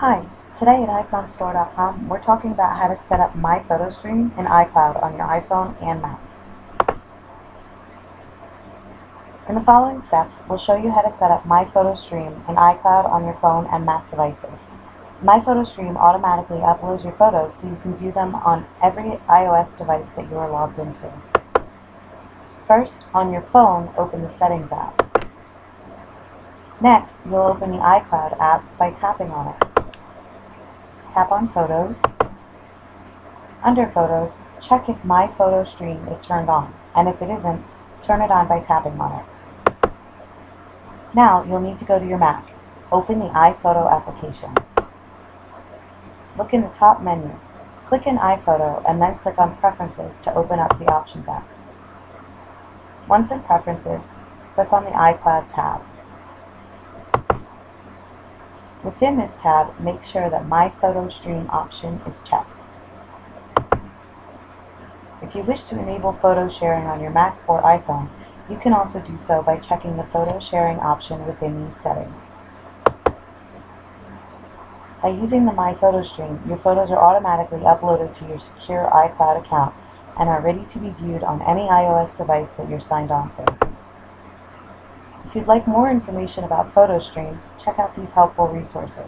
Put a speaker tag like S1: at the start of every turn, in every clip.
S1: Hi, today at iPhoneStore.com we're talking about how to set up My PhotoStream in iCloud on your iPhone and Mac. In the following steps, we'll show you how to set up My PhotoStream in iCloud on your phone and Mac devices. My PhotoStream automatically uploads your photos so you can view them on every iOS device that you are logged into. First, on your phone, open the Settings app. Next, you'll open the iCloud app by tapping on it. Tap on Photos. Under Photos, check if My Photo Stream is turned on, and if it isn't, turn it on by tapping on it. Now, you'll need to go to your Mac. Open the iPhoto application. Look in the top menu. Click in iPhoto and then click on Preferences to open up the Options app. Once in Preferences, click on the iCloud tab. Within this tab, make sure that My Photo Stream option is checked. If you wish to enable photo sharing on your Mac or iPhone, you can also do so by checking the photo sharing option within these settings. By using the My Photo Stream, your photos are automatically uploaded to your secure iCloud account and are ready to be viewed on any iOS device that you're signed on to. If you'd like more information about PhotoStream, check out these helpful resources.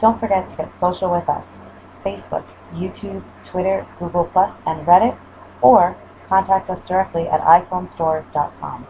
S1: Don't forget to get social with us Facebook, YouTube, Twitter, Google, and Reddit, or contact us directly at iPhoneStore.com.